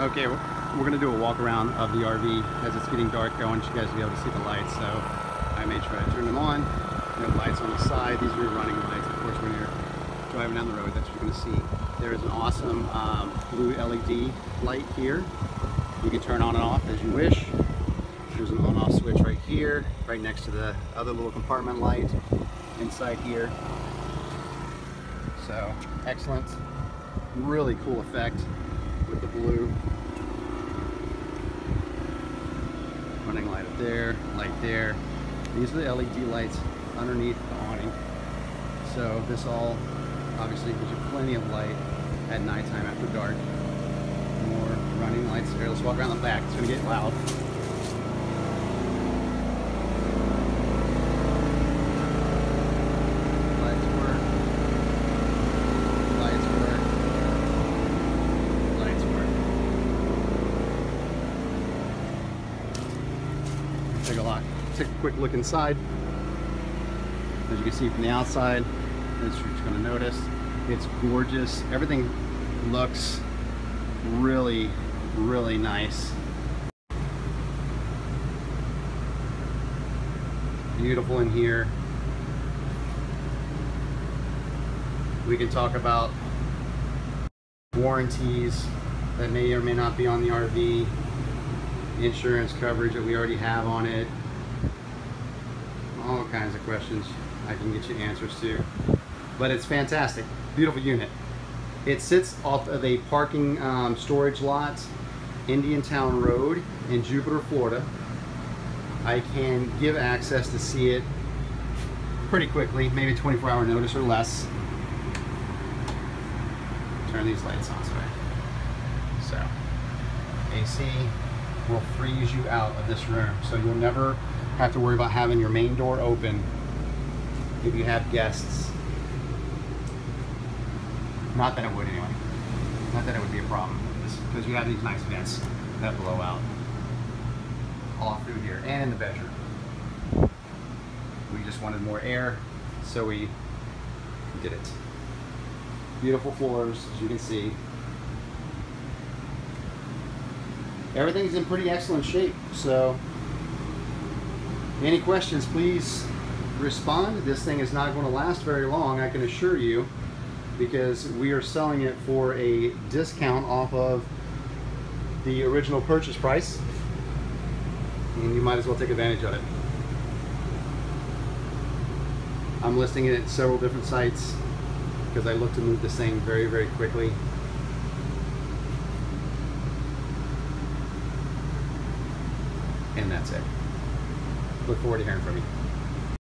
Okay, we're gonna do a walk around of the RV as it's getting dark. I want you guys to be able to see the lights, so I made sure I turned them on. You lights on the side. These are your running lights. Of course, when you're driving down the road, that's what you're gonna see. There is an awesome um, blue LED light here. You can turn on and off as you wish. There's an on-off switch right here, right next to the other little compartment light inside here. So, excellent. Really cool effect the blue. Running light up there, light there. These are the LED lights underneath the awning. So this all obviously gives you plenty of light at nighttime after dark. More running lights here. Let's walk around the back. It's gonna get loud. Lights work. Lights work. Lights work. Take a look. Take a quick look inside. As you can see from the outside, as you're going to notice, it's gorgeous. Everything looks really, really nice. Beautiful in here. We can talk about warranties that may or may not be on the RV, insurance coverage that we already have on it, all kinds of questions I can get you answers to. But it's fantastic, beautiful unit. It sits off of a parking um, storage lot, Indiantown Road in Jupiter, Florida. I can give access to see it pretty quickly, maybe 24 hour notice or less. Turn these lights on, sorry. So, AC will freeze you out of this room. So you'll never have to worry about having your main door open if you have guests. Not that it would anyway. Not that it would be a problem because you have these nice vents that blow out all through here and in the bedroom. We just wanted more air, so we did it. Beautiful floors, as you can see. Everything's in pretty excellent shape, so any questions, please respond. This thing is not going to last very long, I can assure you, because we are selling it for a discount off of the original purchase price, and you might as well take advantage of it. I'm listing it at several different sites because I look to move this thing very, very quickly. And that's it. Look forward to hearing from you.